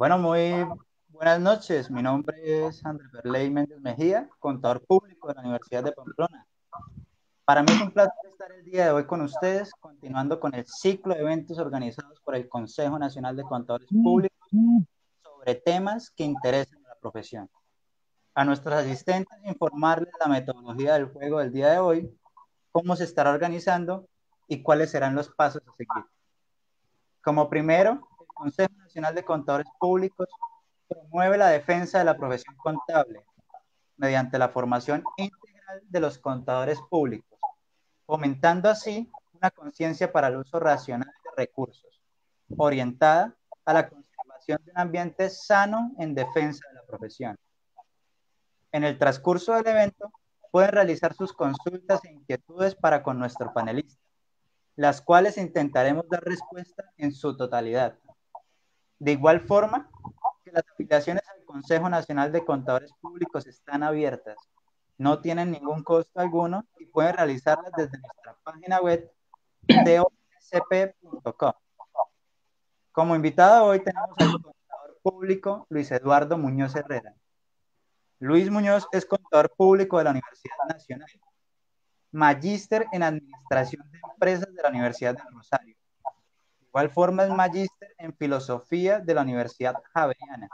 Bueno, muy buenas noches. Mi nombre es Andrés Berley Méndez Mejía, contador público de la Universidad de Pamplona. Para mí es un placer estar el día de hoy con ustedes, continuando con el ciclo de eventos organizados por el Consejo Nacional de Contadores Públicos sobre temas que interesan a la profesión. A nuestros asistentes informarles la metodología del juego del día de hoy, cómo se estará organizando y cuáles serán los pasos a seguir. Como primero, Consejo Nacional de Contadores Públicos promueve la defensa de la profesión contable mediante la formación integral de los contadores públicos, fomentando así una conciencia para el uso racional de recursos, orientada a la conservación de un ambiente sano en defensa de la profesión. En el transcurso del evento, pueden realizar sus consultas e inquietudes para con nuestro panelista las cuales intentaremos dar respuesta en su totalidad. De igual forma, que las afiliaciones al Consejo Nacional de Contadores Públicos están abiertas, no tienen ningún costo alguno y pueden realizarlas desde nuestra página web docp.com. Como invitado hoy tenemos al contador público Luis Eduardo Muñoz Herrera. Luis Muñoz es contador público de la Universidad Nacional magíster en Administración de Empresas de la Universidad de Rosario. Igual forma es magíster en Filosofía de la Universidad Javeriana.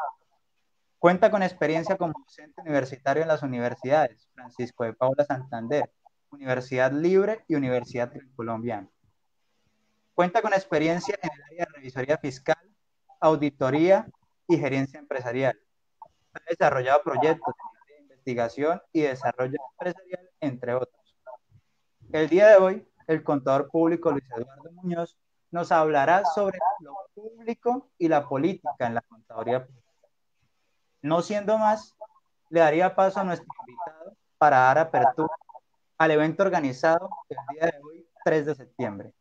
Cuenta con experiencia como docente universitario en las universidades Francisco de Paula Santander, Universidad Libre y Universidad Colombiana. Cuenta con experiencia en el área de revisoría fiscal, auditoría y gerencia empresarial. Ha desarrollado proyectos de investigación y desarrollo empresarial, entre otros. El día de hoy, el contador público Luis Eduardo Muñoz nos hablará sobre lo público y la política en la contaduría pública. No siendo más, le daría paso a nuestro invitado para dar apertura al evento organizado el día de hoy, 3 de septiembre.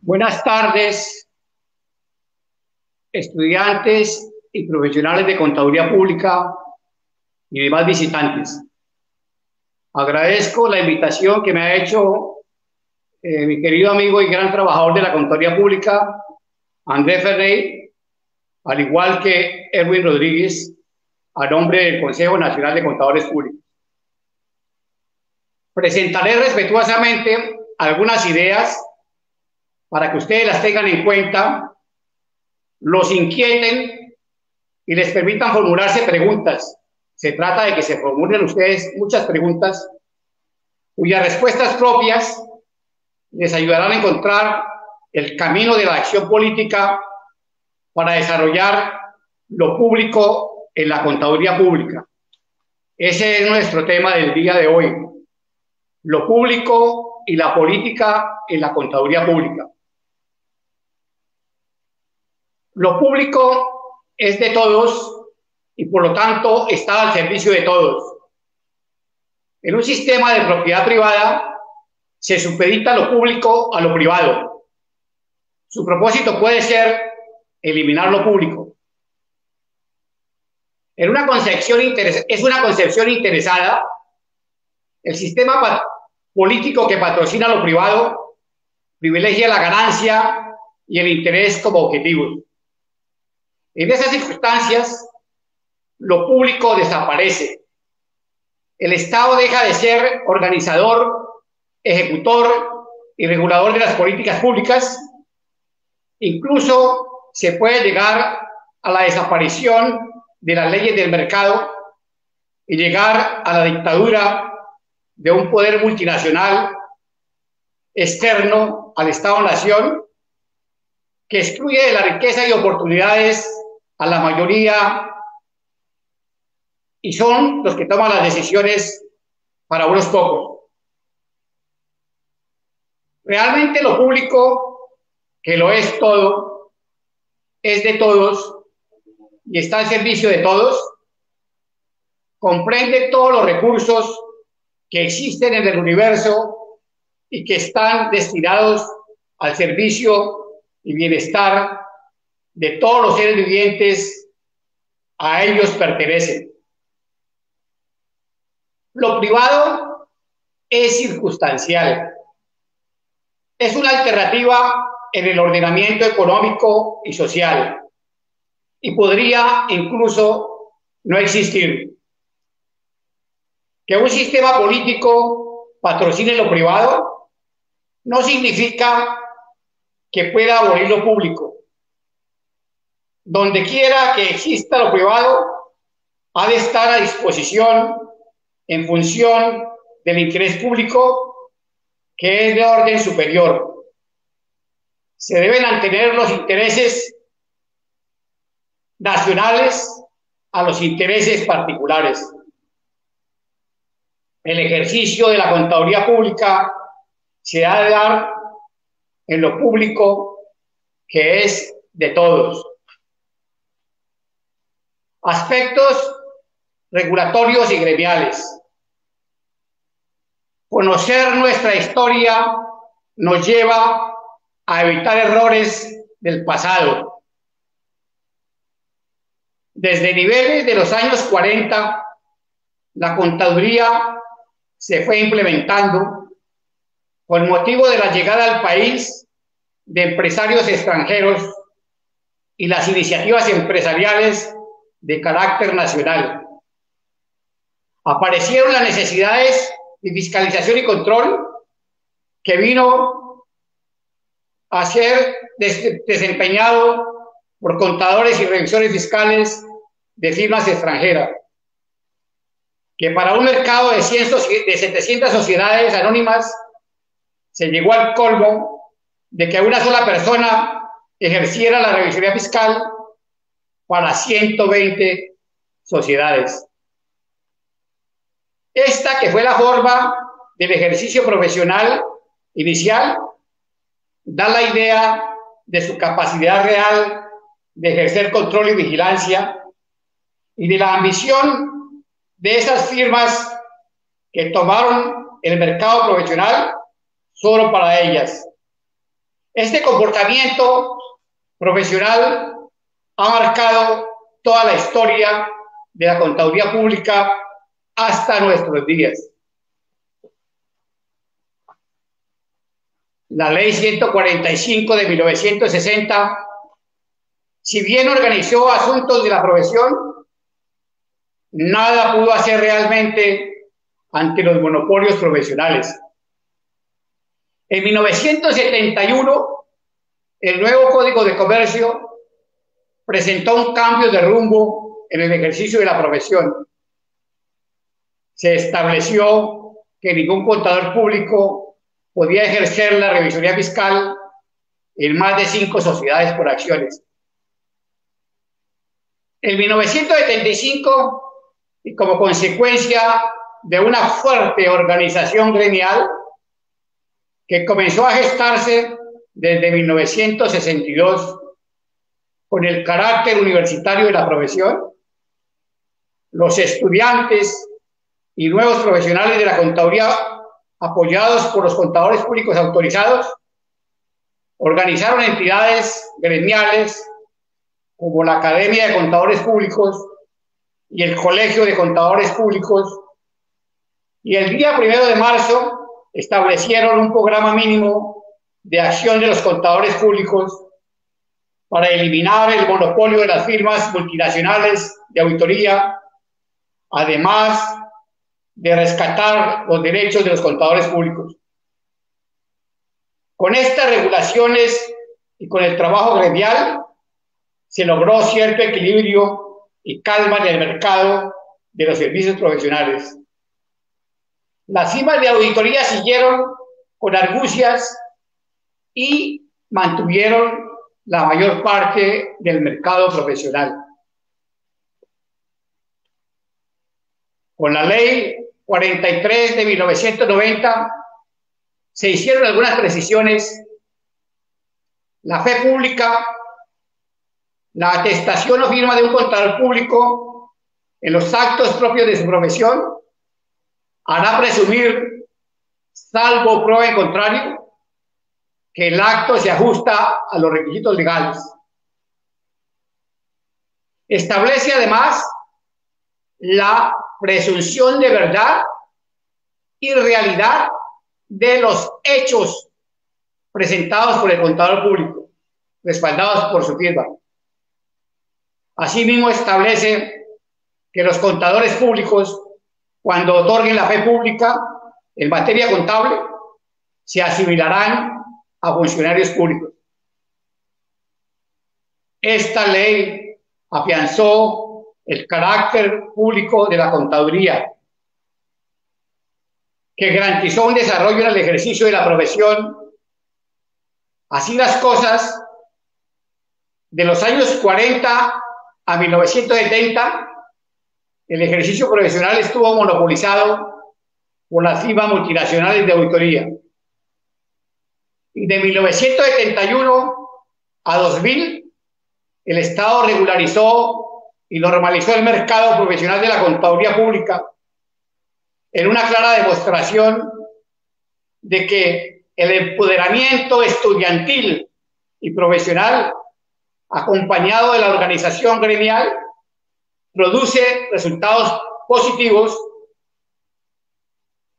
Buenas tardes, estudiantes y profesionales de contaduría pública y demás visitantes. Agradezco la invitación que me ha hecho eh, mi querido amigo y gran trabajador de la Contaduría Pública, Andrés Ferrey, al igual que Erwin Rodríguez, a nombre del Consejo Nacional de Contadores Públicos. Presentaré respetuosamente algunas ideas para que ustedes las tengan en cuenta, los inquieten y les permitan formularse preguntas se trata de que se formulen ustedes muchas preguntas cuyas respuestas propias les ayudarán a encontrar el camino de la acción política para desarrollar lo público en la contaduría pública. Ese es nuestro tema del día de hoy. Lo público y la política en la contaduría pública. Lo público es de todos y por lo tanto está al servicio de todos. En un sistema de propiedad privada se supedita lo público a lo privado. Su propósito puede ser eliminar lo público. En una concepción es una concepción interesada. El sistema político que patrocina lo privado privilegia la ganancia y el interés como objetivos. En esas circunstancias, lo público desaparece. El Estado deja de ser organizador, ejecutor y regulador de las políticas públicas. Incluso se puede llegar a la desaparición de las leyes del mercado y llegar a la dictadura de un poder multinacional externo al Estado-Nación que excluye de la riqueza y oportunidades a la mayoría y son los que toman las decisiones para unos pocos. Realmente lo público, que lo es todo, es de todos y está al servicio de todos, comprende todos los recursos que existen en el universo y que están destinados al servicio y bienestar de todos los seres vivientes, a ellos pertenecen. Lo privado es circunstancial. Es una alternativa en el ordenamiento económico y social y podría incluso no existir. Que un sistema político patrocine lo privado no significa que pueda abolir lo público. Donde quiera que exista lo privado, ha de estar a disposición en función del interés público que es de orden superior. Se deben mantener los intereses nacionales a los intereses particulares. El ejercicio de la contaduría pública se ha de dar en lo público que es de todos. Aspectos regulatorios y gremiales. Conocer nuestra historia nos lleva a evitar errores del pasado. Desde niveles de los años 40, la contaduría se fue implementando con motivo de la llegada al país de empresarios extranjeros y las iniciativas empresariales de carácter nacional. Aparecieron las necesidades de fiscalización y control que vino a ser desempeñado por contadores y revisores fiscales de firmas extranjeras, que para un mercado de, 100, de 700 sociedades anónimas se llegó al colmo de que una sola persona ejerciera la revisoría fiscal para 120 sociedades. Esta que fue la forma del ejercicio profesional inicial, da la idea de su capacidad real de ejercer control y vigilancia y de la ambición de esas firmas que tomaron el mercado profesional solo para ellas. Este comportamiento profesional ha marcado toda la historia de la contaduría pública hasta nuestros días. La ley 145 de 1960, si bien organizó asuntos de la profesión, nada pudo hacer realmente ante los monopolios profesionales. En 1971, el nuevo Código de Comercio presentó un cambio de rumbo en el ejercicio de la profesión. Se estableció que ningún contador público podía ejercer la revisoría fiscal en más de cinco sociedades por acciones. En 1975 y como consecuencia de una fuerte organización gremial que comenzó a gestarse desde 1962 con el carácter universitario de la profesión, los estudiantes y nuevos profesionales de la contaduría apoyados por los contadores públicos autorizados organizaron entidades gremiales como la Academia de Contadores Públicos y el Colegio de Contadores Públicos, y el día primero de marzo establecieron un programa mínimo de acción de los contadores públicos para eliminar el monopolio de las firmas multinacionales de auditoría, además de rescatar los derechos de los contadores públicos. Con estas regulaciones y con el trabajo gremial se logró cierto equilibrio y calma en el mercado de los servicios profesionales. Las cimas de auditoría siguieron con argucias y mantuvieron la mayor parte del mercado profesional. Con la ley 43 de 1990 se hicieron algunas precisiones. La fe pública la atestación o firma de un contador público en los actos propios de su profesión hará presumir, salvo prueba en contrario, que el acto se ajusta a los requisitos legales. Establece además la presunción de verdad y realidad de los hechos presentados por el contador público, respaldados por su firma. Asimismo, establece que los contadores públicos, cuando otorguen la fe pública en materia contable, se asimilarán a funcionarios públicos. Esta ley afianzó el carácter público de la contaduría, que garantizó un desarrollo en el ejercicio de la profesión. Así las cosas, de los años 40 a 1970, el ejercicio profesional estuvo monopolizado por las firmas multinacionales de auditoría. Y de 1971 a 2000, el Estado regularizó y normalizó el mercado profesional de la contaduría pública en una clara demostración de que el empoderamiento estudiantil y profesional, acompañado de la organización gremial, produce resultados positivos.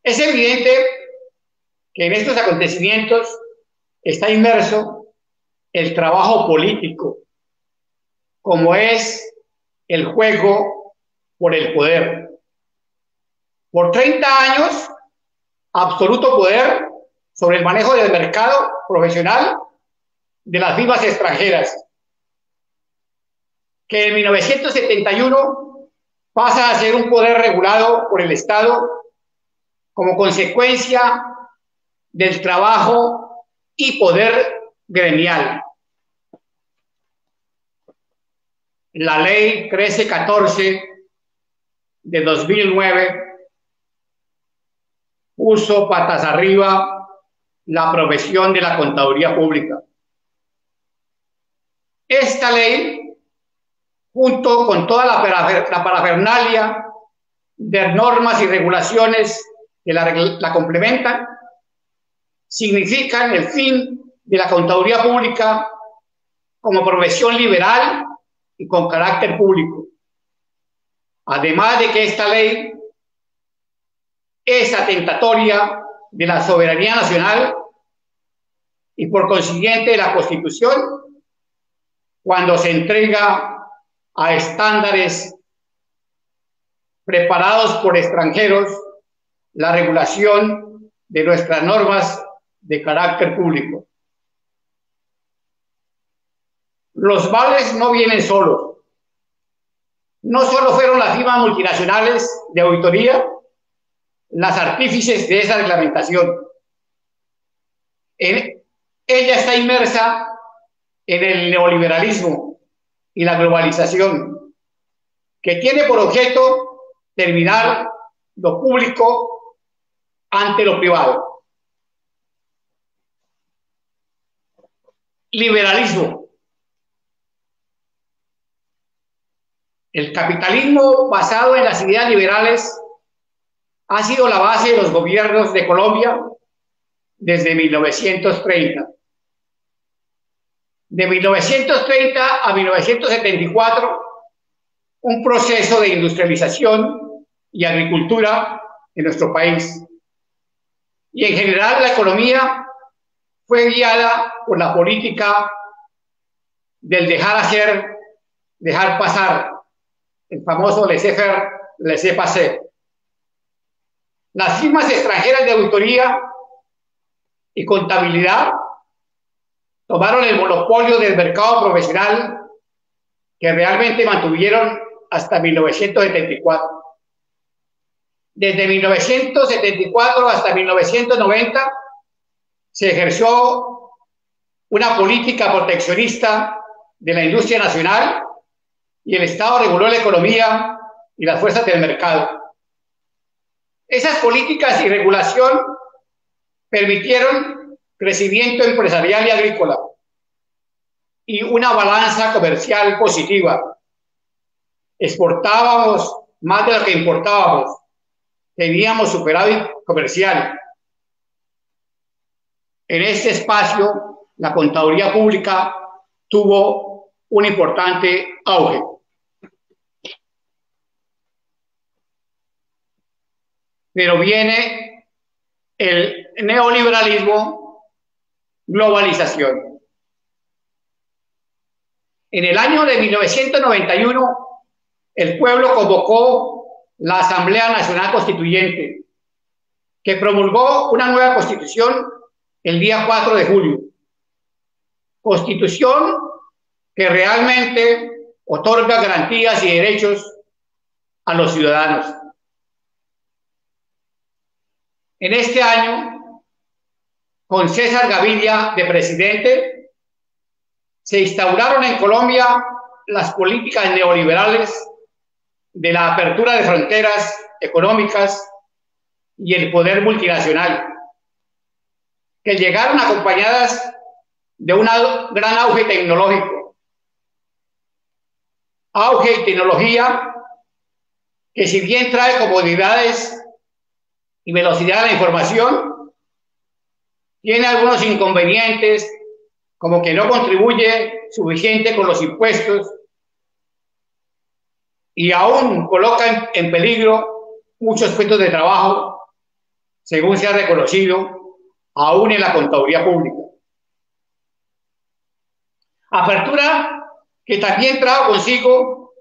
Es evidente que en estos acontecimientos está inmerso el trabajo político, como es el juego por el poder. Por 30 años, absoluto poder sobre el manejo del mercado profesional de las firmas extranjeras, que en 1971 pasa a ser un poder regulado por el Estado como consecuencia del trabajo y poder gremial. La ley 1314 de 2009 puso patas arriba la profesión de la contaduría pública. Esta ley, junto con toda la, parafernalia de normas y regulaciones que la, la complementan, significan el fin de la contaduría pública como profesión liberal y con carácter público. Además de que esta ley es atentatoria de la soberanía nacional y por consiguiente de la Constitución cuando se entrega a estándares preparados por extranjeros la regulación de nuestras normas de carácter público. Los vales no vienen solos. No solo fueron las firmas multinacionales de auditoría las artífices de esa reglamentación. ella está inmersa en el neoliberalismo y la globalización, que tiene por objeto terminar lo público ante lo privado. Liberalismo. El capitalismo basado en las ideas liberales ha sido la base de los gobiernos de Colombia desde 1930. De 1930 a 1974, un proceso de industrialización y agricultura en nuestro país. Y en general la economía fue guiada por la política del dejar hacer, dejar pasar, el famoso laissez-faire, laissez-passer. Las firmas extranjeras de auditoría y contabilidad tomaron el monopolio del mercado profesional que realmente mantuvieron hasta 1974. Desde 1974 hasta 1990 se ejerció una política proteccionista de la industria nacional y el Estado reguló la economía y las fuerzas del mercado. Esas políticas y regulación permitieron crecimiento empresarial y agrícola y una balanza comercial positiva. Exportábamos más de lo que importábamos. Teníamos superávit comercial. En este espacio, la contaduría pública tuvo un importante auge. Pero viene el neoliberalismo globalización. En el año de 1991, el pueblo convocó la Asamblea Nacional Constituyente, que promulgó una nueva constitución el día 4 de julio. Constitución que realmente otorga garantías y derechos a los ciudadanos. En este año, con César Gaviria de presidente, se instauraron en Colombia las políticas neoliberales de la apertura de fronteras económicas y el poder multinacional, que llegaron acompañadas de un gran auge tecnológico. Auge y tecnología que si bien trae comodidades y velocidad de la información, tiene algunos inconvenientes, como que no contribuye suficiente con los impuestos y aún coloca en, peligro muchos puestos de trabajo, según se ha reconocido, aún en la contaduría pública. Apertura que también trajo consigo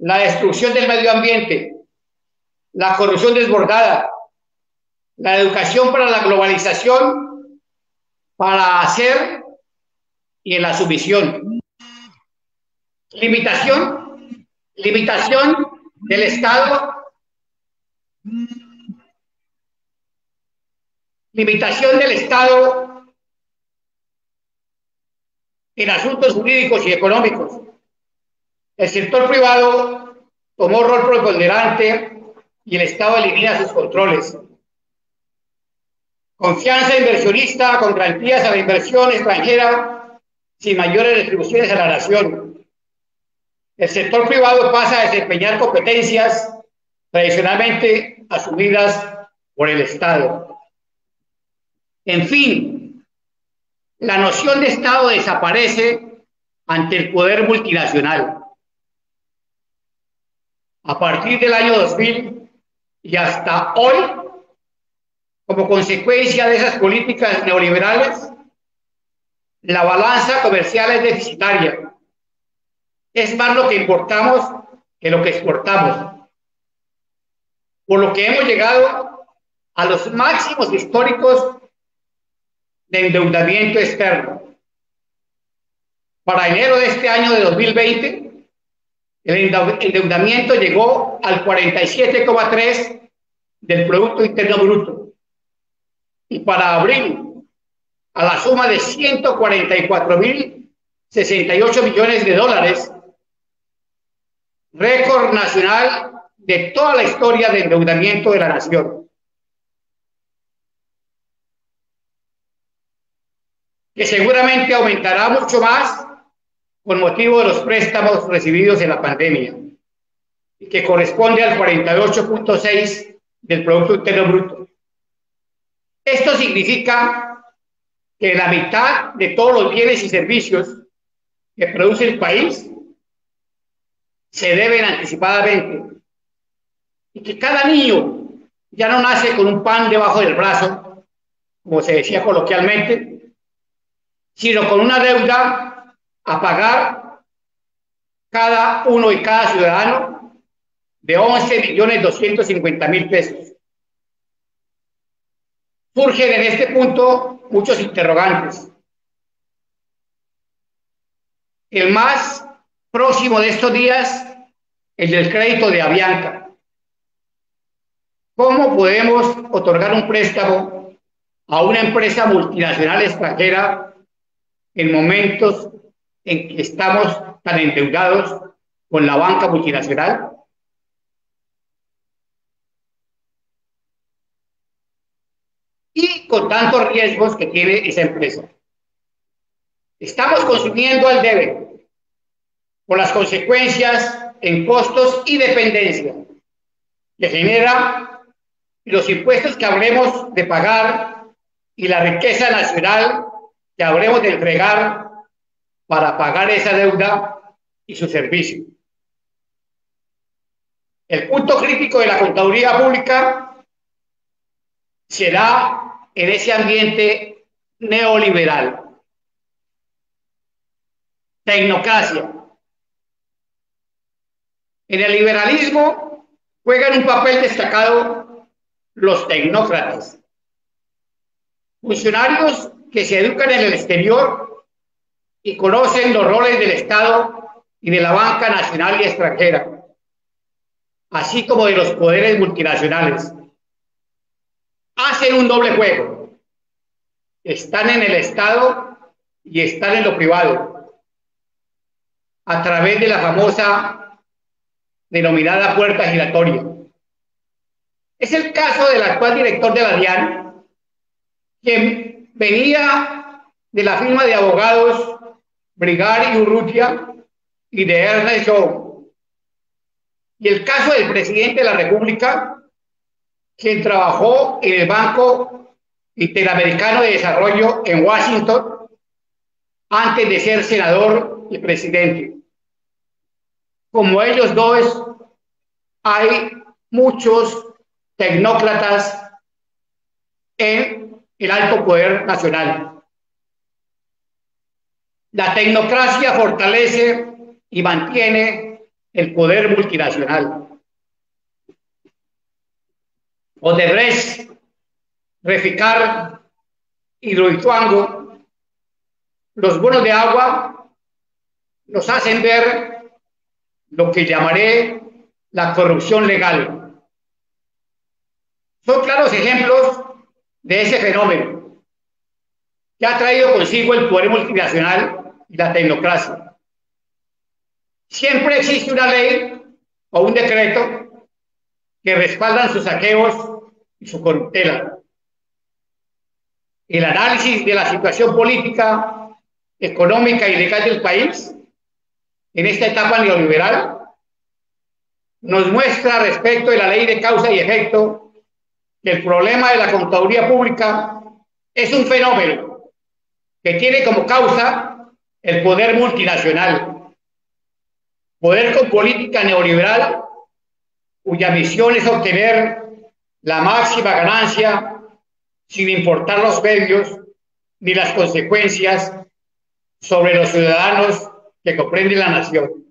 la destrucción del medio ambiente, la corrupción desbordada, la educación para la globalización, para hacer y en la sumisión. Limitación limitación del Estado, limitación del Estado en asuntos jurídicos y económicos. El sector privado tomó rol preponderante y el Estado elimina sus controles. Confianza inversionista con garantías a la inversión extranjera sin mayores retribuciones a la nación el sector privado pasa a desempeñar competencias tradicionalmente asumidas por el Estado. En fin, la noción de Estado desaparece ante el poder multinacional. A partir del año 2000 y hasta hoy, como consecuencia de esas políticas neoliberales, la balanza comercial es deficitaria es más lo que importamos que lo que exportamos. Por lo que hemos llegado a los máximos históricos de endeudamiento externo. Para enero de este año de 2020, el endeudamiento llegó al 47,3 del Producto Interno Bruto. Y para abril, a la suma de 144.068 millones de dólares, récord nacional de toda la historia de endeudamiento de la nación. Que seguramente aumentará mucho más con motivo de los préstamos recibidos en la pandemia y que corresponde al 48.6 del Producto Interno Bruto. Esto significa que la mitad de todos los bienes y servicios que produce el país se deben anticipadamente y que cada niño ya no nace con un pan debajo del brazo, como se decía coloquialmente, sino con una deuda a pagar cada uno y cada ciudadano de 11 millones 250 mil pesos. Surgen en este punto muchos interrogantes. El más próximo de estos días, el del crédito de Avianca. ¿Cómo podemos otorgar un préstamo a una empresa multinacional extranjera en momentos en que estamos tan endeudados con la banca multinacional? Y con tantos riesgos que tiene esa empresa. Estamos consumiendo al debe por las consecuencias en costos y dependencia que genera los impuestos que habremos de pagar y la riqueza nacional que habremos de entregar para pagar esa deuda y su servicio. El punto crítico de la contaduría pública será en ese ambiente neoliberal. Tecnocracia. En el liberalismo juegan un papel destacado los tecnócratas, funcionarios que se educan en el exterior y conocen los roles del Estado y de la banca nacional y extranjera, así como de los poderes multinacionales. Hacen un doble juego. Están en el Estado y están en lo privado, a través de la famosa denominada puerta giratoria. Es el caso del actual director de la DIAN, quien venía de la firma de abogados Brigari y Urrutia y de Ernest Shaw. Y el caso del presidente de la República, quien trabajó en el Banco Interamericano de Desarrollo en Washington antes de ser senador y presidente. Como ellos dos, hay muchos tecnócratas en el alto poder nacional. La tecnocracia fortalece y mantiene el poder multinacional. Odebrecht, Reficar, Hidroituango, los bonos de agua nos hacen ver lo que llamaré la corrupción legal son claros ejemplos de ese fenómeno que ha traído consigo el poder multinacional y la tecnocracia. Siempre existe una ley o un decreto que respaldan sus saqueos y su corruptela. El análisis de la situación política, económica y legal del país en esta etapa neoliberal nos muestra respecto de la ley de causa y efecto que el problema de la contaduría pública es un fenómeno que tiene como causa el poder multinacional, poder con política neoliberal cuya misión es obtener la máxima ganancia sin importar los medios ni las consecuencias sobre los ciudadanos que comprende la nación.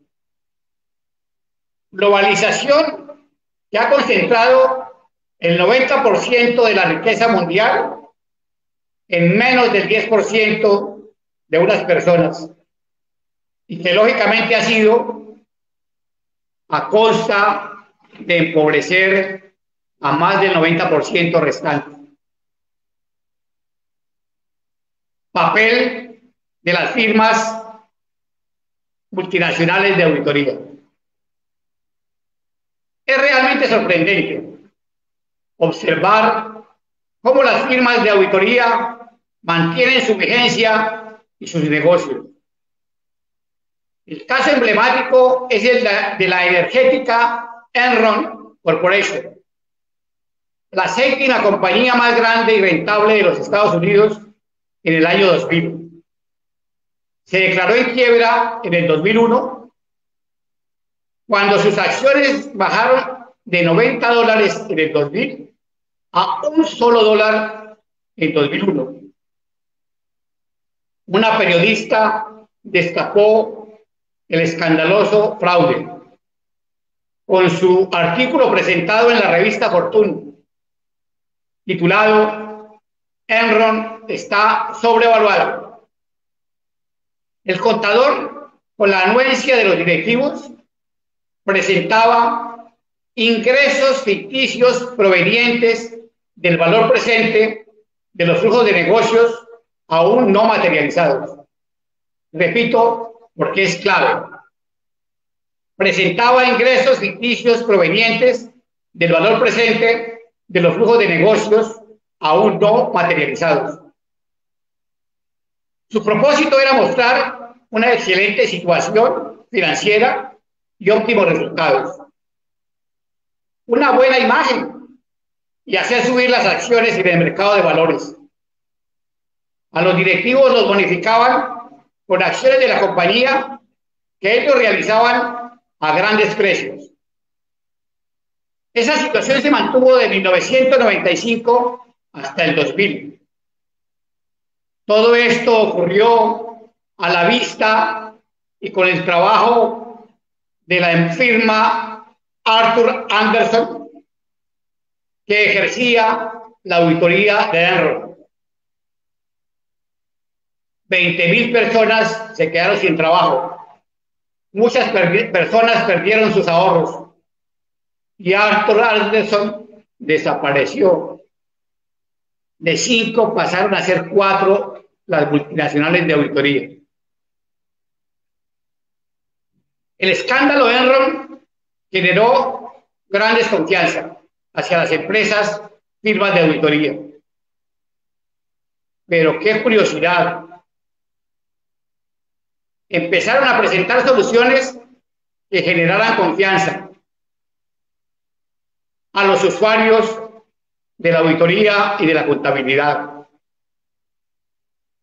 Globalización que ha concentrado el 90% de la riqueza mundial en menos del 10% de unas personas y que lógicamente ha sido a costa de empobrecer a más del 90% restante. Papel de las firmas multinacionales de auditoría. Es realmente sorprendente observar cómo las firmas de auditoría mantienen su vigencia y sus negocios. El caso emblemático es el de la energética Enron Corporation, la séptima compañía más grande y rentable de los Estados Unidos en el año 2000. Se declaró en quiebra en el 2001 cuando sus acciones bajaron de 90 dólares en el 2000 a un solo dólar en 2001. Una periodista destapó el escandaloso fraude con su artículo presentado en la revista Fortune, titulado Enron está sobrevaluado. El contador, con la anuencia de los directivos, presentaba ingresos ficticios provenientes del valor presente de los flujos de negocios aún no materializados. Repito, porque es clave. Presentaba ingresos ficticios provenientes del valor presente de los flujos de negocios aún no materializados. Su propósito era mostrar una excelente situación financiera y óptimos resultados. Una buena imagen y hacer subir las acciones en el mercado de valores. A los directivos los bonificaban con acciones de la compañía que ellos realizaban a grandes precios. Esa situación se mantuvo de 1995 hasta el 2000. Todo esto ocurrió a la vista y con el trabajo de la firma Arthur Anderson, que ejercía la auditoría de Enron. 20 mil personas se quedaron sin trabajo. Muchas personas perdieron sus ahorros. Y Arthur Anderson desapareció. De cinco pasaron a ser cuatro las multinacionales de auditoría. El escándalo Enron generó gran desconfianza hacia las empresas, firmas de auditoría. Pero qué curiosidad. Empezaron a presentar soluciones que generaran confianza a los usuarios de la auditoría y de la contabilidad.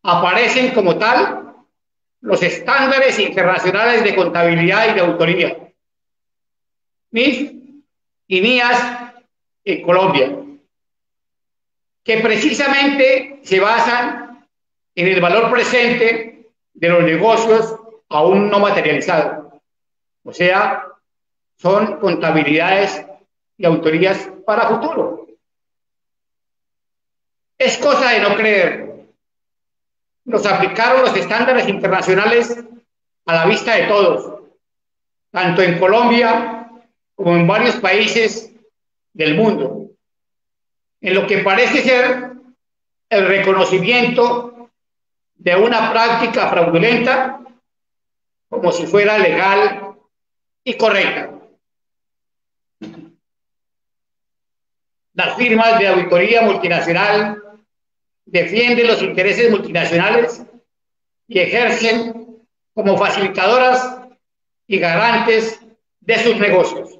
Aparecen como tal los estándares internacionales de contabilidad y de auditoría. MIF y NIAS en Colombia, que precisamente se basan en el valor presente de los negocios aún no materializados. O sea, son contabilidades y autorías para futuro. Es cosa de no creer. Nos aplicaron los estándares internacionales a la vista de todos, tanto en Colombia como en varios países del mundo, en lo que parece ser el reconocimiento de una práctica fraudulenta como si fuera legal y correcta. Las firmas de auditoría multinacional defienden los intereses multinacionales y ejercen como facilitadoras y garantes de sus negocios.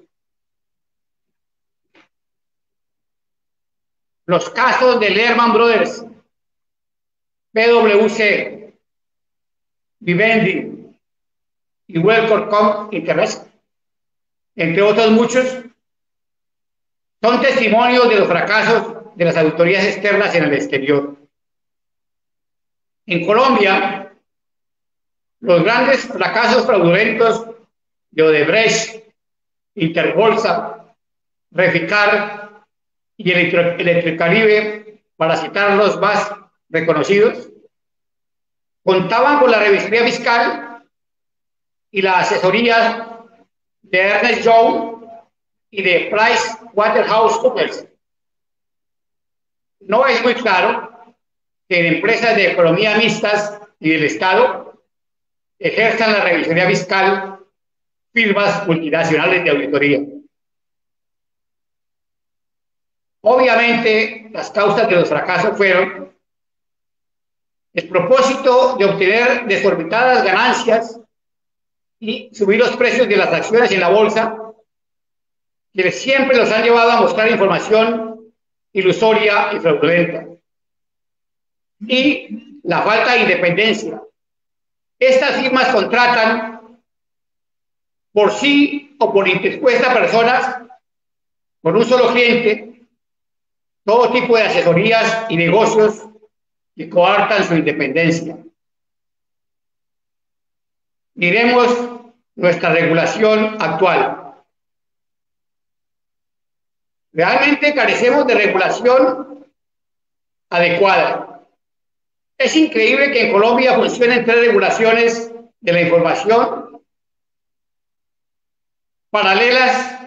Los casos de Lehman Brothers, PwC, Vivendi y Welcome Interest, entre otros muchos, son testimonios de los fracasos de las auditorías externas en el exterior. En Colombia, los grandes fracasos fraudulentos de Odebrecht, Interbolsa, Reficar y Electricaribe, para citar los más reconocidos, contaban con la revisoría fiscal y la asesoría de Ernest Young y de Price Waterhouse Coopers no es muy claro que en empresas de economía mixtas y del Estado ejerzan la revisoría fiscal firmas multinacionales de auditoría. Obviamente, las causas de los fracasos fueron el propósito de obtener desorbitadas ganancias y subir los precios de las acciones en la bolsa, que siempre los han llevado a mostrar información ilusoria y fraudulenta. Y la falta de independencia. Estas firmas contratan por sí o por interpuesta personas con un solo cliente todo tipo de asesorías y negocios que coartan su independencia. Miremos nuestra regulación actual. Realmente carecemos de regulación adecuada. Es increíble que en Colombia funcionen tres regulaciones de la información paralelas,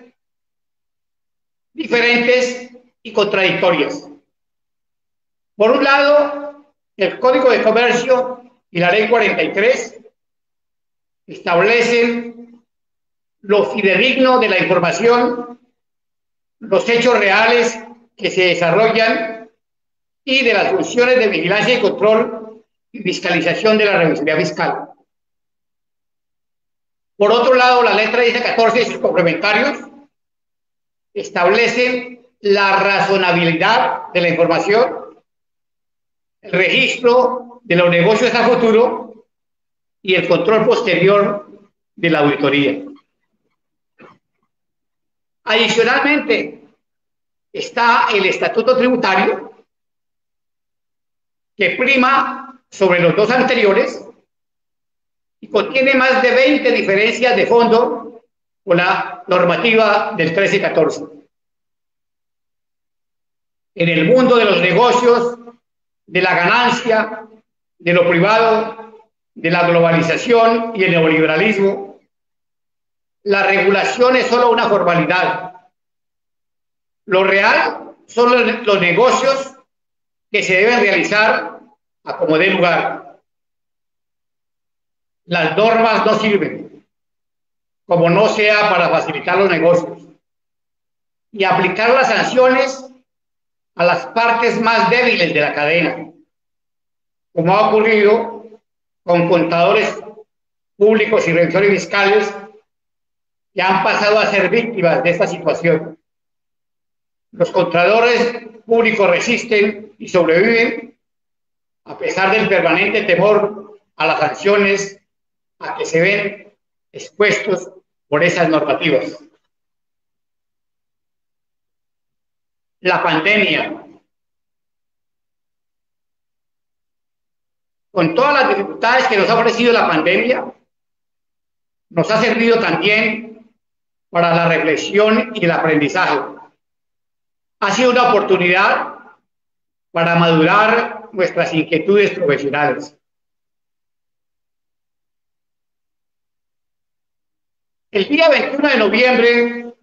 diferentes y contradictorias. Por un lado, el Código de Comercio y la Ley 43 establecen lo fidedigno de la información los hechos reales que se desarrollan y de las funciones de vigilancia y control y fiscalización de la revisoría fiscal. Por otro lado, la letra 14 y sus complementarios establecen la razonabilidad de la información, el registro de los negocios a futuro y el control posterior de la auditoría. Adicionalmente, está el estatuto tributario que prima sobre los dos anteriores y contiene más de 20 diferencias de fondo con la normativa del 1314. En el mundo de los negocios, de la ganancia, de lo privado, de la globalización y el neoliberalismo, la regulación es solo una formalidad. Lo real son los negocios que se deben realizar a como dé lugar. Las normas no sirven, como no sea para facilitar los negocios, y aplicar las sanciones a las partes más débiles de la cadena, como ha ocurrido con contadores públicos y revisores fiscales que han pasado a ser víctimas de esta situación. Los contadores públicos resisten y sobreviven a pesar del permanente temor a las sanciones a que se ven expuestos por esas normativas. La pandemia. Con todas las dificultades que nos ha ofrecido la pandemia, nos ha servido también para la reflexión y el aprendizaje. Ha sido una oportunidad para madurar nuestras inquietudes profesionales. El día 21 de noviembre,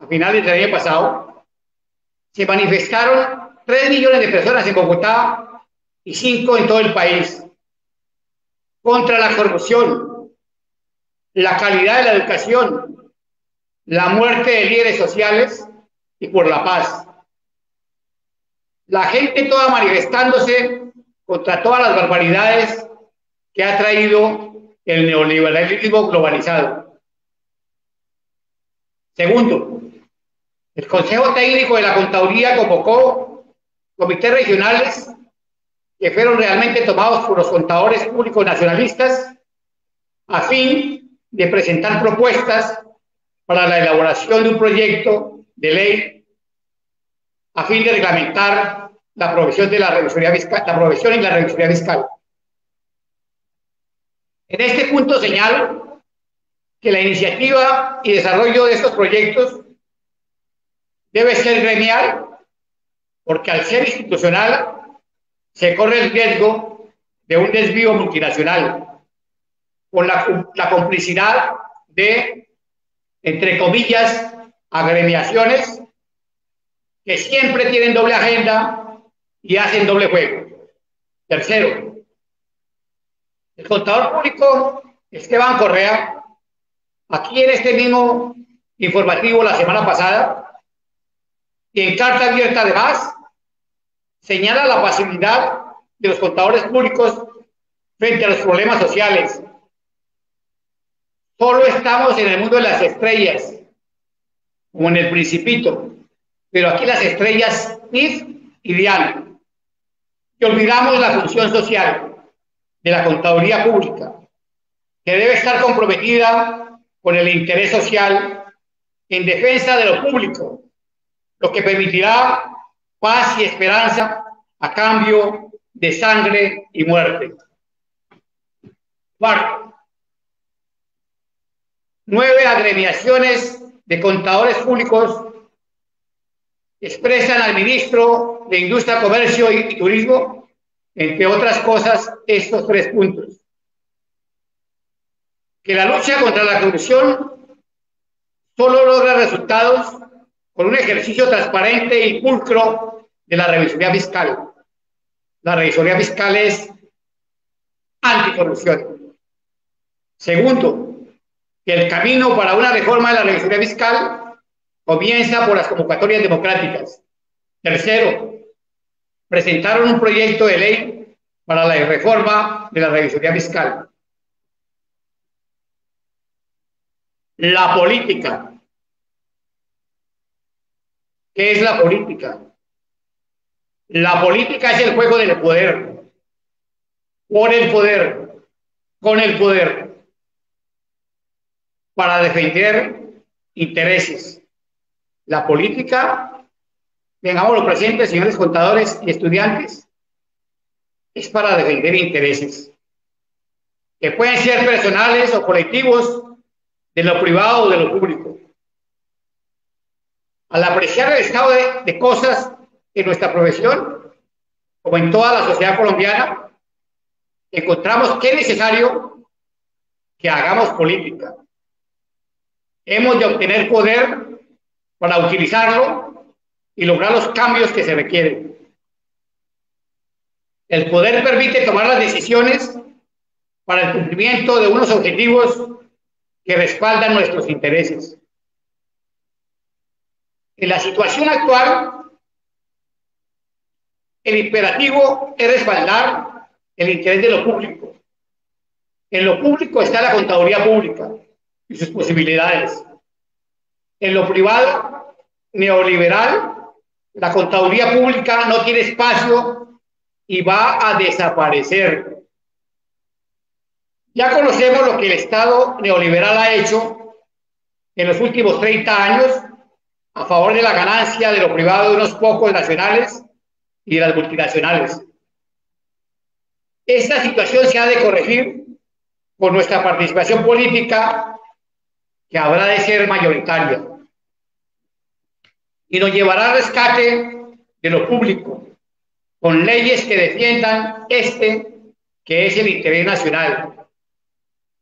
a finales del año pasado, se manifestaron 3 millones de personas en Bogotá y 5 en todo el país contra la corrupción, la calidad de la educación, la muerte de líderes sociales y por la paz la gente toda manifestándose contra todas las barbaridades que ha traído el neoliberalismo globalizado. Segundo, el Consejo Técnico de la Contaduría convocó comités regionales que fueron realmente tomados por los contadores públicos nacionalistas a fin de presentar propuestas para la elaboración de un proyecto de ley a fin de reglamentar la provisión de la revisoría la provisión y la revisoría fiscal. En este punto señalo que la iniciativa y desarrollo de estos proyectos debe ser gremial, porque al ser institucional se corre el riesgo de un desvío multinacional, con la, la complicidad de, entre comillas, agremiaciones que siempre tienen doble agenda y hacen doble juego. Tercero, el contador público Esteban Correa, aquí en este mismo informativo la semana pasada, y en carta abierta además, señala la pasividad de los contadores públicos frente a los problemas sociales. Solo estamos en el mundo de las estrellas, como en el principito, pero aquí las estrellas PIF y Diana. Y olvidamos la función social de la contaduría pública, que debe estar comprometida con el interés social en defensa de lo público, lo que permitirá paz y esperanza a cambio de sangre y muerte. Nueve agremiaciones de contadores públicos expresan al ministro de Industria, Comercio y Turismo, entre otras cosas, estos tres puntos. Que la lucha contra la corrupción solo logra resultados con un ejercicio transparente y pulcro de la revisoría fiscal. La revisoría fiscal es anticorrupción. Segundo, que el camino para una reforma de la revisoría fiscal Comienza por las convocatorias democráticas. Tercero, presentaron un proyecto de ley para la reforma de la revisoría fiscal. La política. ¿Qué es la política? La política es el juego del poder. Por el poder, con el poder, para defender intereses la política, tengámoslo presente, señores contadores y estudiantes, es para defender intereses, que pueden ser personales o colectivos, de lo privado o de lo público. Al apreciar el estado de, cosas en nuestra profesión, como en toda la sociedad colombiana, encontramos que es necesario que hagamos política. Hemos de obtener poder para utilizarlo y lograr los cambios que se requieren. El poder permite tomar las decisiones para el cumplimiento de unos objetivos que respaldan nuestros intereses. En la situación actual, el imperativo es respaldar el interés de lo público. En lo público está la contaduría pública y sus posibilidades. En lo privado, neoliberal, la contaduría pública no tiene espacio y va a desaparecer. Ya conocemos lo que el Estado neoliberal ha hecho en los últimos 30 años a favor de la ganancia de lo privado de unos pocos nacionales y de las multinacionales. Esta situación se ha de corregir por nuestra participación política, que habrá de ser mayoritaria, y nos llevará al rescate de lo público, con leyes que defiendan este, que es el interés nacional,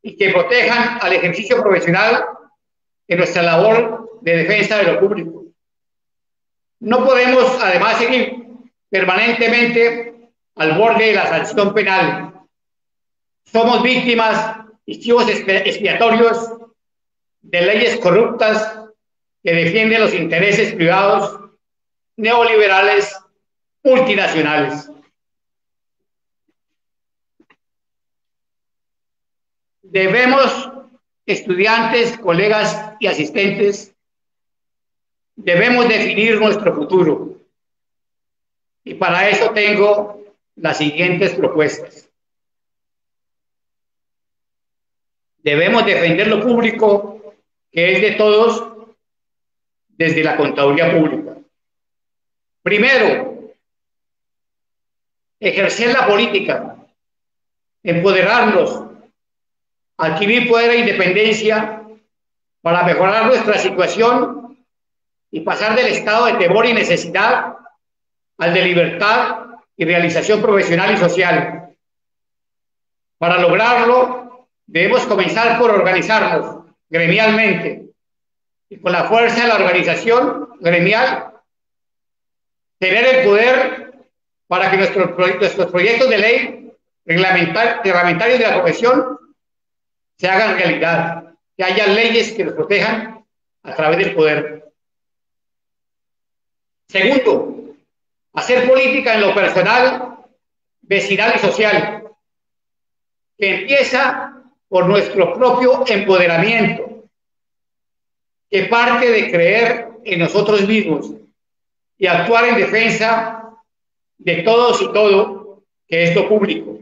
y que protejan al ejercicio profesional en nuestra labor de defensa de lo público. No podemos, además, seguir permanentemente al borde de la sanción penal. Somos víctimas y chivos expiatorios de leyes corruptas que defienden los intereses privados neoliberales multinacionales. Debemos, estudiantes, colegas y asistentes, debemos definir nuestro futuro y para eso tengo las siguientes propuestas. Debemos defender lo público, que es de todos, desde la contaduría pública. Primero, ejercer la política, empoderarnos, adquirir poder e independencia para mejorar nuestra situación y pasar del estado de temor y necesidad al de libertad y realización profesional y social. Para lograrlo, debemos comenzar por organizarnos gremialmente y con la fuerza de la organización gremial, tener el poder para que nuestros, nuestros proyectos de ley reglamentarios de la profesión se hagan realidad, que haya leyes que nos protejan a través del poder. Segundo, hacer política en lo personal, vecinal y social, que empieza por nuestro propio empoderamiento, que parte de creer en nosotros mismos y actuar en defensa de todos y todo que es lo público.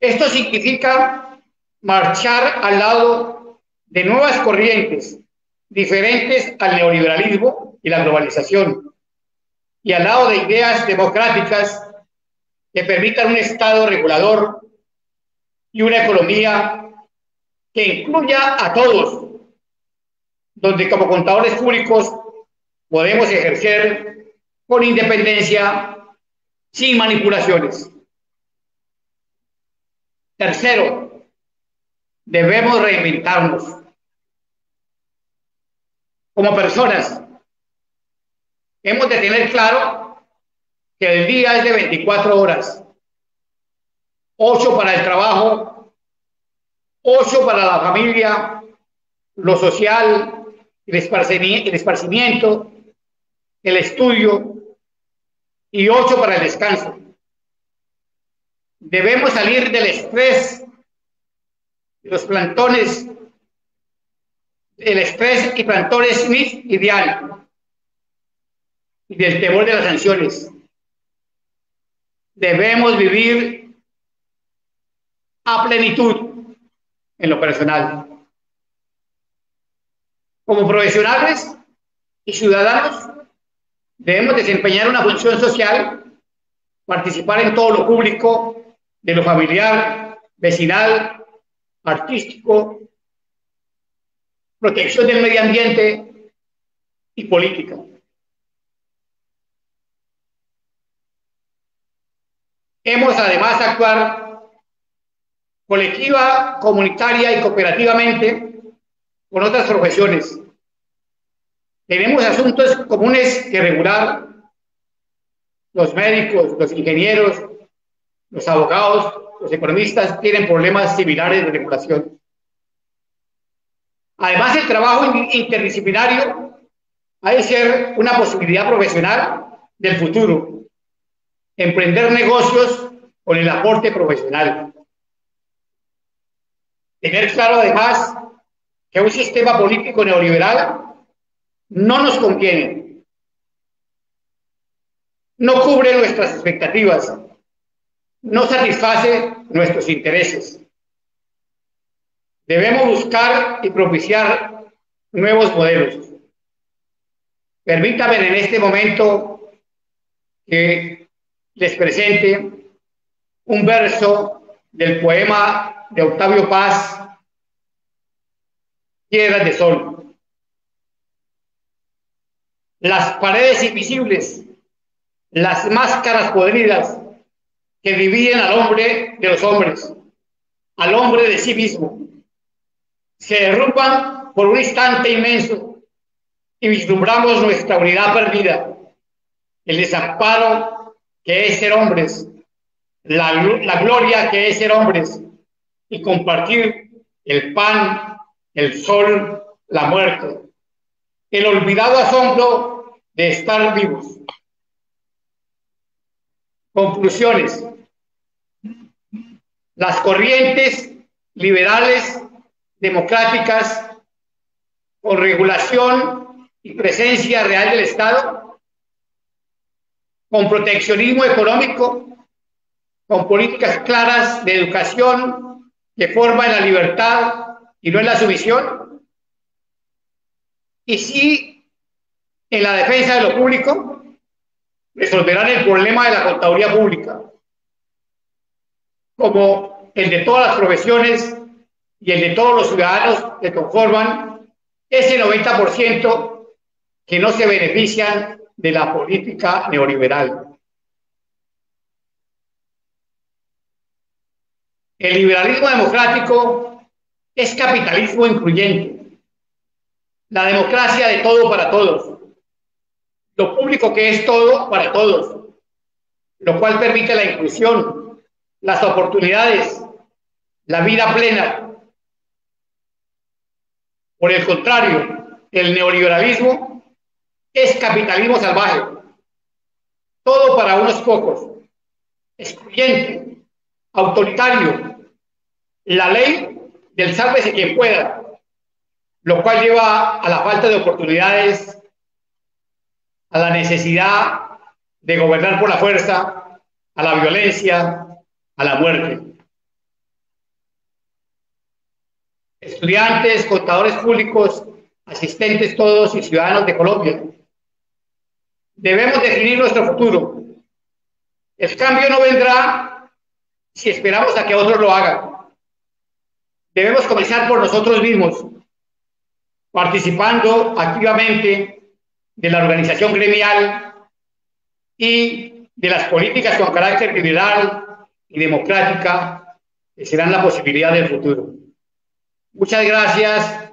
Esto significa marchar al lado de nuevas corrientes diferentes al neoliberalismo y la globalización y al lado de ideas democráticas que permitan un Estado regulador y una economía que incluya a todos, donde como contadores públicos podemos ejercer con independencia, sin manipulaciones. Tercero, debemos reinventarnos como personas hemos de tener claro que el día es de 24 horas. 8 para el trabajo, 8 para la familia, lo social, el esparcimiento, el estudio y 8 para el descanso. Debemos salir del estrés, los plantones, el estrés y plantones ideal y del temor de las sanciones. Debemos vivir a plenitud en lo personal. Como profesionales y ciudadanos, debemos desempeñar una función social participar en todo lo público, de lo familiar, vecinal, artístico, protección del medio ambiente y política. Hemos además actuar colectiva, comunitaria y cooperativamente con otras profesiones. Tenemos asuntos comunes que regular. Los médicos, los ingenieros, los abogados, los economistas tienen problemas similares de regulación. Además, el trabajo interdisciplinario ha de ser una posibilidad profesional del futuro. Emprender negocios con el aporte profesional. Tener claro además que un sistema político neoliberal no nos conviene. No cubre nuestras expectativas. No satisface nuestros intereses. Debemos buscar y propiciar nuevos modelos. Permítame en este momento que les presente un verso del poema de Octavio Paz, Tierras de Sol. Las paredes invisibles, las máscaras podridas que dividen al hombre de los hombres, al hombre de sí mismo, se derrumban por un instante inmenso y vislumbramos nuestra unidad perdida, el desamparo que es ser hombres, la, la gloria que es ser hombres y compartir el pan, el sol, la muerte, el olvidado asombro de estar vivos. Conclusiones. Las corrientes liberales democráticas con regulación y presencia real del Estado, con proteccionismo económico, con políticas claras de educación que forman la libertad y no en la sumisión, y si en la defensa de lo público resolverán el problema de la contaduría pública, como el de todas las profesiones y el de todos los ciudadanos que conforman ese 90% que no se benefician de la política neoliberal. El liberalismo democrático es capitalismo incluyente, la democracia de todo para todos, lo público que es todo para todos, lo cual permite la inclusión, las oportunidades, la vida plena, por el contrario, el neoliberalismo es capitalismo salvaje, todo para unos pocos, excluyente, autoritario, la ley del sálvese quien pueda, lo cual lleva a la falta de oportunidades, a la necesidad de gobernar por la fuerza, a la violencia, a la muerte. estudiantes, contadores públicos, asistentes todos y ciudadanos de Colombia. Debemos definir nuestro futuro. El cambio no vendrá si esperamos a que otros lo hagan. Debemos comenzar por nosotros mismos, participando activamente de la organización gremial y de las políticas con carácter liberal y democrática que serán la posibilidad del futuro. Muchas gracias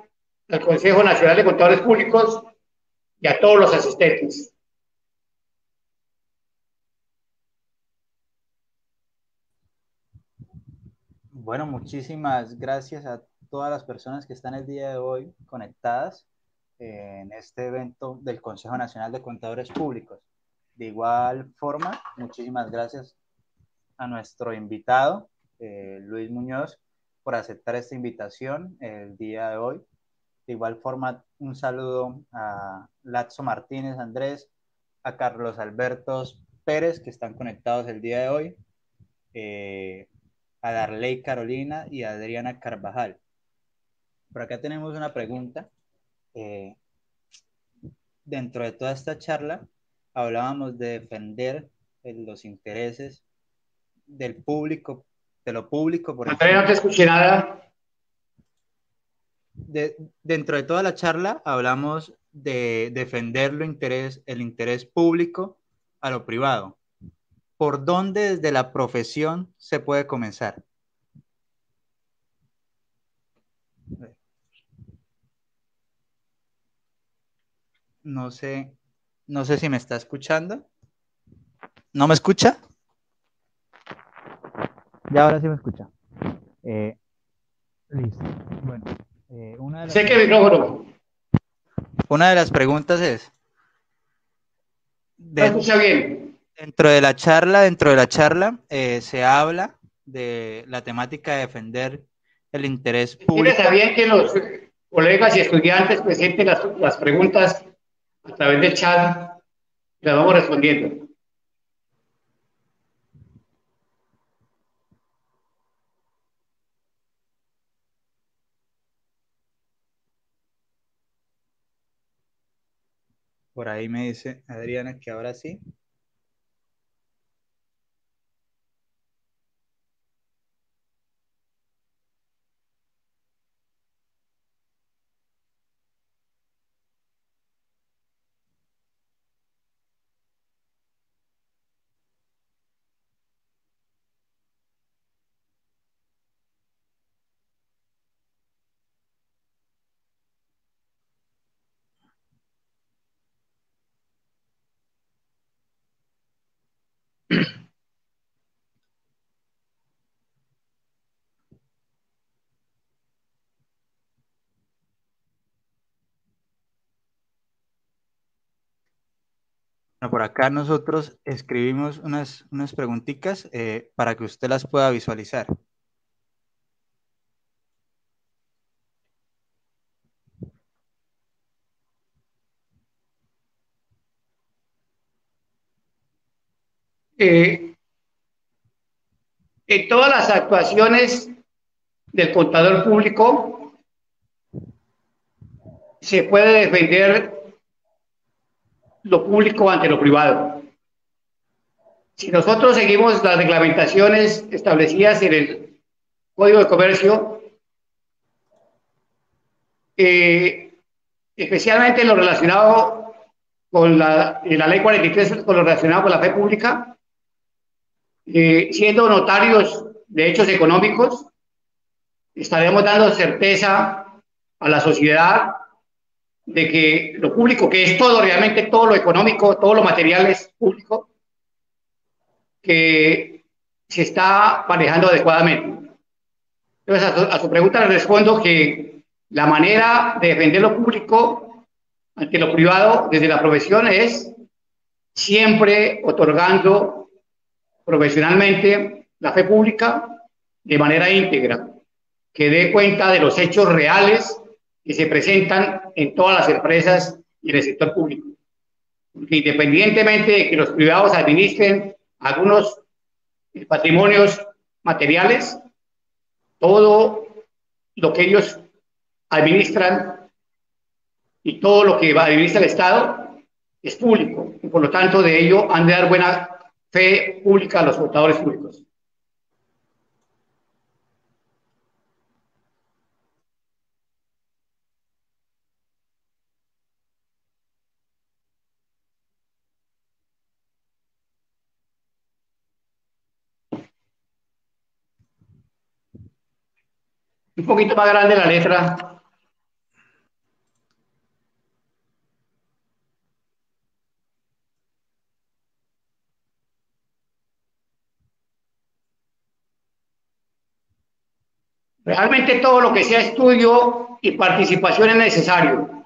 al Consejo Nacional de Contadores Públicos y a todos los asistentes. Bueno, muchísimas gracias a todas las personas que están el día de hoy conectadas en este evento del Consejo Nacional de Contadores Públicos. De igual forma, muchísimas gracias a nuestro invitado, eh, Luis Muñoz, por aceptar esta invitación el día de hoy. De igual forma, un saludo a Lazo Martínez, Andrés, a Carlos Alberto Pérez, que están conectados el día de hoy, eh, a Darley Carolina y a Adriana Carvajal. Por acá tenemos una pregunta. Eh, dentro de toda esta charla, hablábamos de defender los intereses del público, de lo público. Por no te escuché nada. dentro de toda la charla hablamos de defender lo interés, el interés público a lo privado. ¿Por dónde desde la profesión se puede comenzar? No sé, no sé si me está escuchando. ¿No me escucha? Ya ahora sí me escucha. Eh, listo. Bueno, eh, una de las... Sé que micrófono. Una de las preguntas es. escucha bien. Dentro de la charla, dentro de la charla, eh, se habla de la temática de defender el interés público. Está bien que los colegas y estudiantes presenten las, las preguntas a través del chat las vamos respondiendo. Por ahí me dice Adriana que ahora sí. Por acá nosotros escribimos unas, unas preguntitas eh, para que usted las pueda visualizar. Eh, en todas las actuaciones del contador público se puede defender lo público ante lo privado. Si nosotros seguimos las reglamentaciones establecidas en el Código de Comercio, eh, especialmente lo relacionado con la, la, ley 43, con lo relacionado con la fe pública, eh, siendo notarios de hechos económicos, estaremos dando certeza a la sociedad de que lo público, que es todo, realmente todo lo económico, todo lo material es público, que se está manejando adecuadamente. Entonces, a su, pregunta le respondo que la manera de defender lo público ante lo privado desde la profesión es siempre otorgando profesionalmente la fe pública de manera íntegra, que dé cuenta de los hechos reales que se presentan en todas las empresas y en el sector público. independientemente de que los privados administren algunos patrimonios materiales, todo lo que ellos administran y todo lo que administra el Estado es público. Y por lo tanto, de ello han de dar buena fe pública a los votadores públicos. Un poquito más grande la letra. Realmente todo lo que sea estudio y participación es necesario.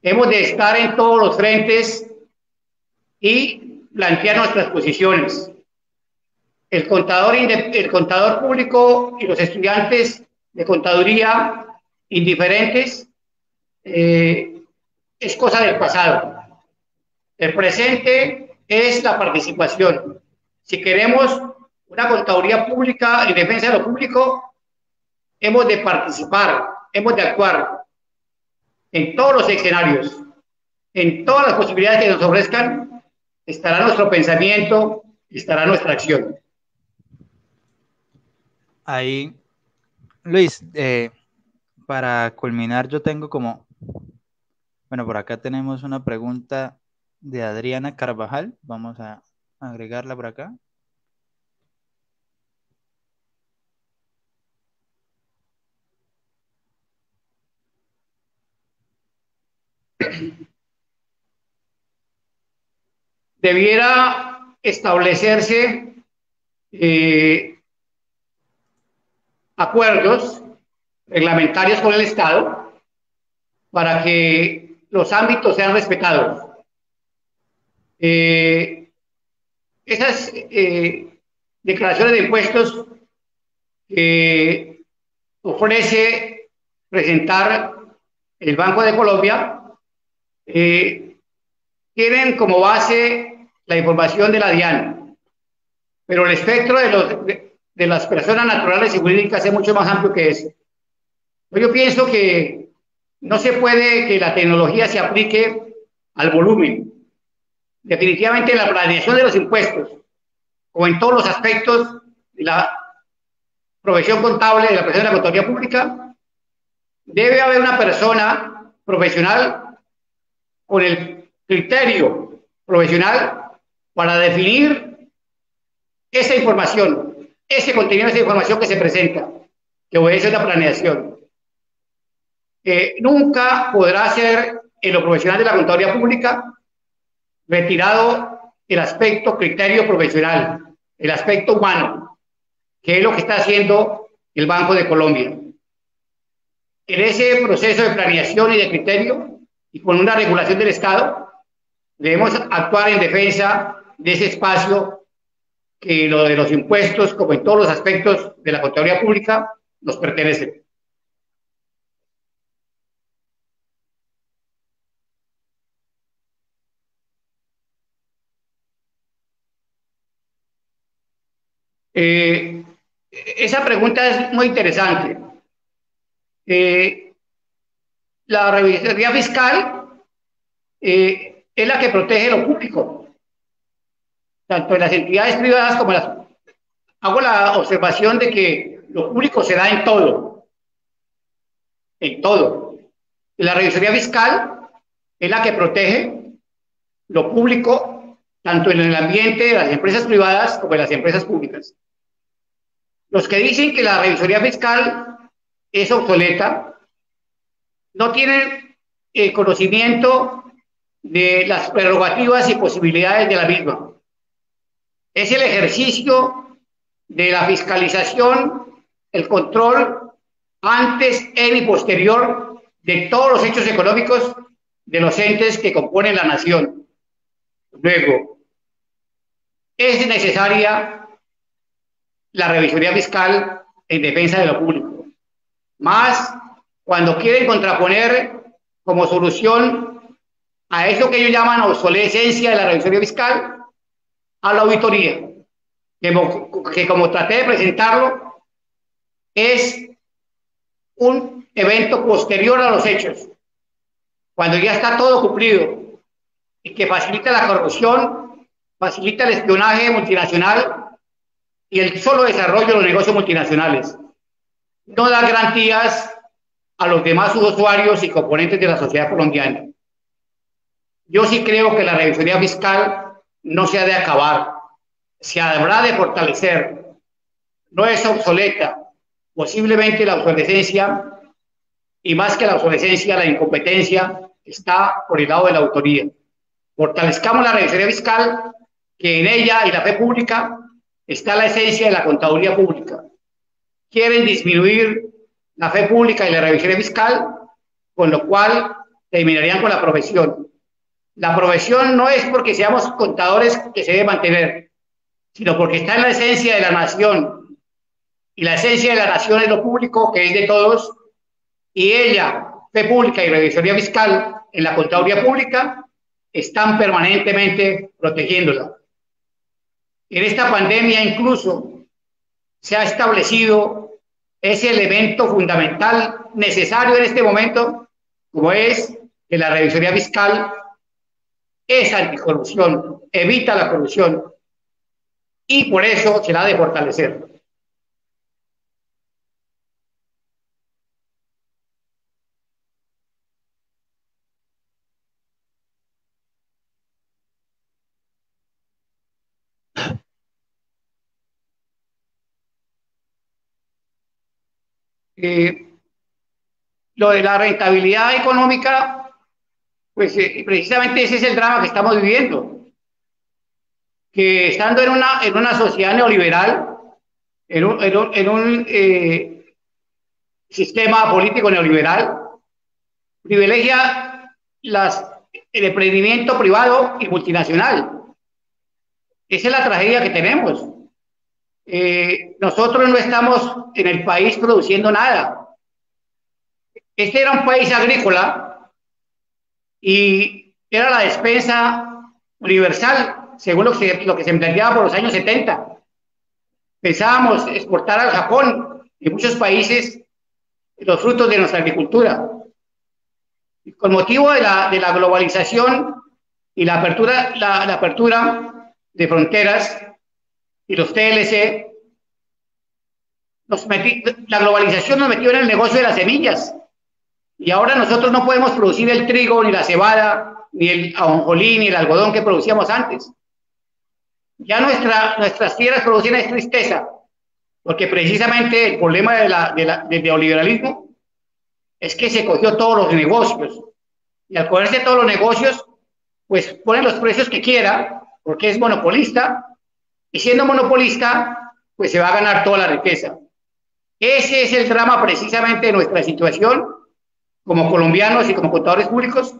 Hemos de estar en todos los frentes y plantear nuestras posiciones. El contador, el contador público y los estudiantes de contaduría indiferentes eh, es cosa del pasado. El presente es la participación. Si queremos una contaduría pública en defensa de lo público, hemos de participar, hemos de actuar en todos los escenarios, en todas las posibilidades que nos ofrezcan estará nuestro pensamiento, estará nuestra acción. Ahí, Luis, eh, para culminar, yo tengo como, bueno, por acá tenemos una pregunta de Adriana Carvajal, vamos a agregarla por acá. Debiera establecerse eh, acuerdos reglamentarios con el Estado para que los ámbitos sean respetados. Eh, esas eh, declaraciones de impuestos que ofrece presentar el Banco de Colombia eh, tienen como base la información de la DIAN, pero el espectro de, los, las personas naturales y jurídicas es mucho más amplio que eso. Yo pienso que no se puede que la tecnología se aplique al volumen. Definitivamente la planeación de los impuestos, o en todos los aspectos de la profesión contable, de la profesión de la contabilidad pública, debe haber una persona profesional con el criterio profesional para definir esa información, ese contenido, esa información que se presenta, que obedece a la planeación. Eh, nunca podrá ser en lo profesional de la contabilidad pública retirado el aspecto criterio profesional, el aspecto humano, que es lo que está haciendo el Banco de Colombia. En ese proceso de planeación y de criterio, y con una regulación del Estado, debemos actuar en defensa de ese espacio que lo de los impuestos, como en todos los aspectos de la contabilidad pública, nos pertenece. Eh, esa pregunta es muy interesante. Eh, la revisoría fiscal eh, es la que protege lo público, tanto en las entidades privadas como en las... Hago la observación de que lo público se da en todo, en todo. La revisoría fiscal es la que protege lo público, tanto en el ambiente de las empresas privadas como en las empresas públicas. Los que dicen que la revisoría fiscal es obsoleta, no tienen eh, conocimiento de las prerrogativas y posibilidades de la misma. Es el ejercicio de la fiscalización, el control antes, en y posterior de todos los hechos económicos de los entes que componen la nación. Luego, es necesaria la revisoría fiscal en defensa de lo público, más cuando quieren contraponer como solución a eso que ellos llaman obsolescencia de la revisoría fiscal, a la auditoría, que, como traté de presentarlo, es un evento posterior a los hechos, cuando ya está todo cumplido y que facilita la corrupción, facilita el espionaje multinacional y el solo desarrollo de los negocios multinacionales. No da garantías a los demás usuarios y componentes de la sociedad colombiana. Yo sí creo que la revisoría fiscal no se ha de acabar, se habrá de fortalecer, no es obsoleta, posiblemente la obsolescencia, y más que la obsolescencia, la incompetencia está por el lado de la autoría. Fortalezcamos la revisoría fiscal, que en ella y la fe pública está la esencia de la contaduría pública. Quieren disminuir la fe pública y la revisión fiscal, con lo cual terminarían con la profesión. La profesión no es porque seamos contadores que se debe mantener, sino porque está en la esencia de la nación. Y la esencia de la nación es lo público, que es de todos, y ella, fe pública y revisoría fiscal en la contaduría pública, están permanentemente protegiéndola. En esta pandemia incluso se ha establecido es el evento fundamental necesario en este momento, como es que la revisoría fiscal es anticorrupción, evita la corrupción y por eso se la ha de fortalecer. Eh, lo de la rentabilidad económica, pues eh, precisamente ese es el drama que estamos viviendo. Que estando en una, en una sociedad neoliberal, en un, en un, eh, sistema político neoliberal, privilegia las, el emprendimiento privado y multinacional. Esa es la tragedia que tenemos. Eh, nosotros no estamos en el país produciendo nada. Este era un país agrícola y era la despensa universal, según lo que, lo que se planteaba por los años 70. Pensábamos exportar al Japón y muchos países los frutos de nuestra agricultura. Y con motivo de la, de la globalización y la apertura, la, la apertura de fronteras, y los TLC, la globalización nos metió en el negocio de las semillas. Y ahora nosotros no podemos producir el trigo, ni la cebada, ni el ajonjolí, ni el algodón que producíamos antes. Ya nuestra, nuestras tierras producen es tristeza, porque precisamente el problema de la, del neoliberalismo es que se cogió todos los negocios. Y al cogerse todos los negocios, pues ponen los precios que quiera, porque es monopolista, y siendo monopolista, pues se va a ganar toda la riqueza. Ese es el drama precisamente de nuestra situación como colombianos y como contadores públicos,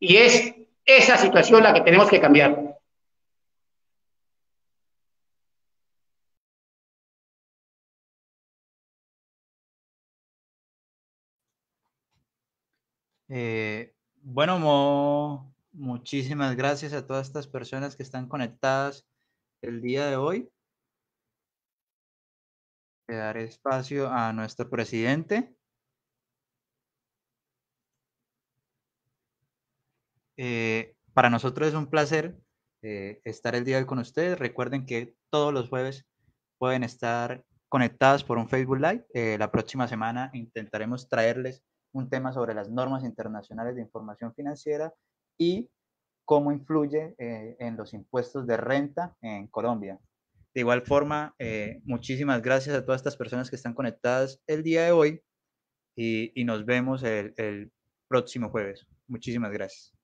y es esa situación la que tenemos que cambiar. Eh, bueno, muchísimas gracias a todas estas personas que están conectadas el día de hoy. dar espacio a nuestro presidente. Eh, para nosotros es un placer eh, estar el día de hoy con ustedes. Recuerden que todos los jueves pueden estar conectados por un Facebook Live. Eh, la próxima semana intentaremos traerles un tema sobre las normas internacionales de información financiera y cómo influye eh, en los impuestos de renta en Colombia. De igual forma, eh, muchísimas gracias a todas estas personas que están conectadas el día de hoy y, nos vemos el próximo jueves. Muchísimas gracias.